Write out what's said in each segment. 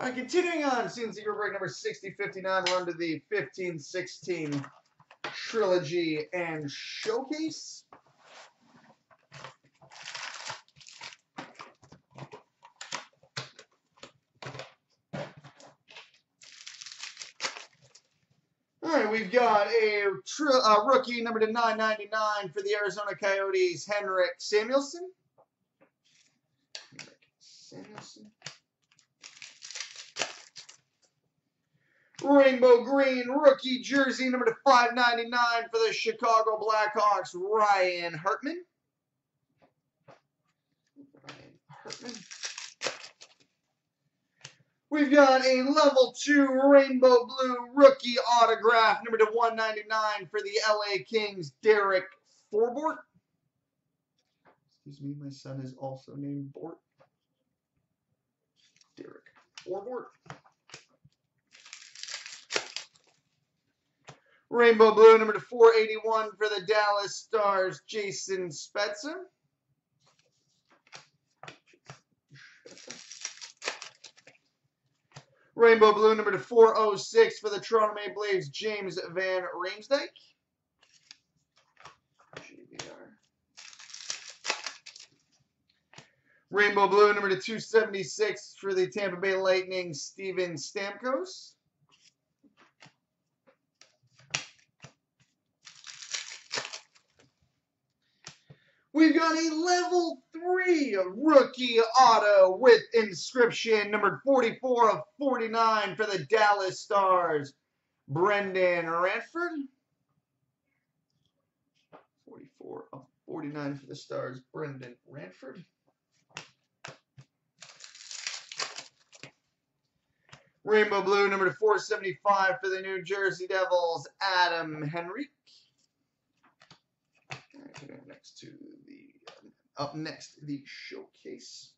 All right, continuing on, CNC Group break number 6059, run to the 1516 Trilogy and Showcase. All right, we've got a uh, rookie number to 999 for the Arizona Coyotes, Henrik Samuelsson. Henrik Samuelsson. Rainbow green rookie jersey number to 599 for the Chicago Blackhawks, Ryan Hartman. Ryan Hartman. We've got a level 2 rainbow blue rookie autograph number to 199 for the LA Kings, Derek Forbort. Excuse me, my son is also named Bort. Derek Forbort. Rainbow blue number to 481 for the Dallas Stars, Jason Spezza. Rainbow blue number to 406 for the Toronto Maple Leafs, James Van Riemsdyk. Rainbow blue number to 276 for the Tampa Bay Lightning, Steven Stamkos. We've got a level 3 rookie auto with inscription numbered 44 of 49 for the Dallas Stars, Brendan Ranford. 44 of 49 for the Stars, Brendan Ranford. Rainbow Blue, number 475 for the New Jersey Devils, Adam Henrique. Next to up next, the showcase.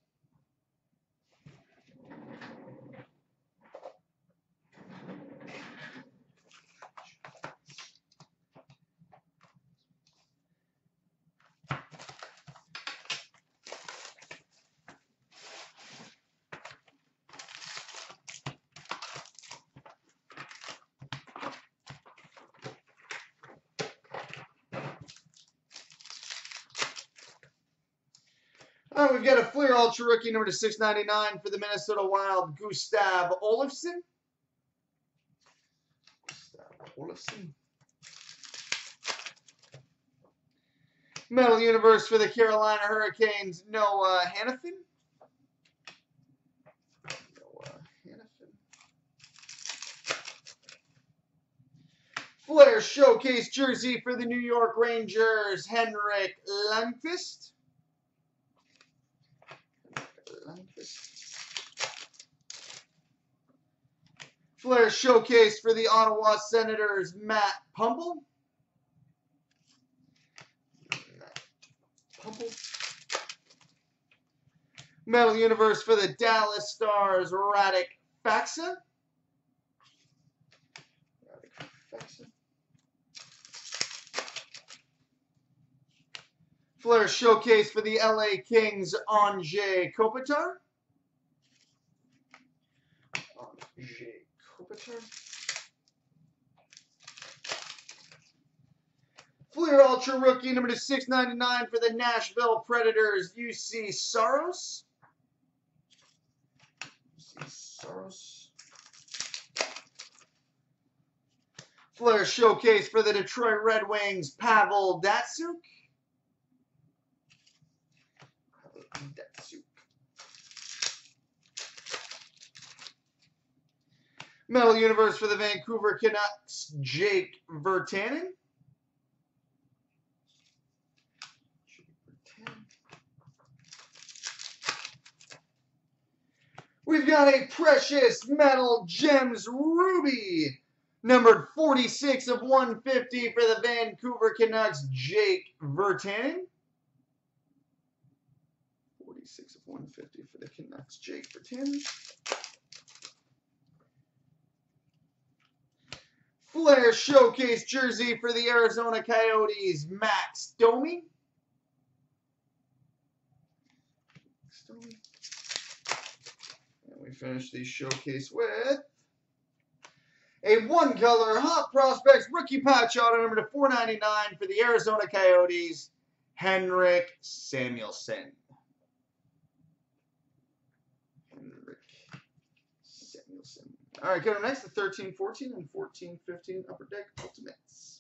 We've got a Fleer Ultra rookie number to 699 for the Minnesota Wild, Gustav Olofsson. Gustav Olofsson. Metal Universe for the Carolina Hurricanes, Noah Hanifin. Noah Hanifin. Flair Showcase jersey for the New York Rangers, Henrik Lundqvist. Flair showcase for the Ottawa Senators, Matt. Puempel. Metal Universe for the Dallas Stars, Radek Faksa. Flair showcase for the LA Kings, Anze Kopitar. Kopitar. Fleer Ultra Rookie number to 699 for the Nashville Predators, Juuse Saros. Juuse Saros. Flair Showcase for the Detroit Red Wings, Pavel Datsyuk. Metal Universe for the Vancouver Canucks, Jake Virtanen. We've got a Precious Metal Gems Ruby, numbered 46 of 150 for the Vancouver Canucks, Jake Virtanen. 46 of 150 for the Canucks, Jake Virtanen. Flair Showcase jersey for the Arizona Coyotes, Max Domi. And we finish the showcase with a one color Hot Prospects rookie patch auto number to 499 for the Arizona Coyotes, Henrik Samuelsson. Henrik Samuelsson. All right, coming next to 13 14 and 14 15 Upper Deck Ultimates.